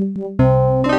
Música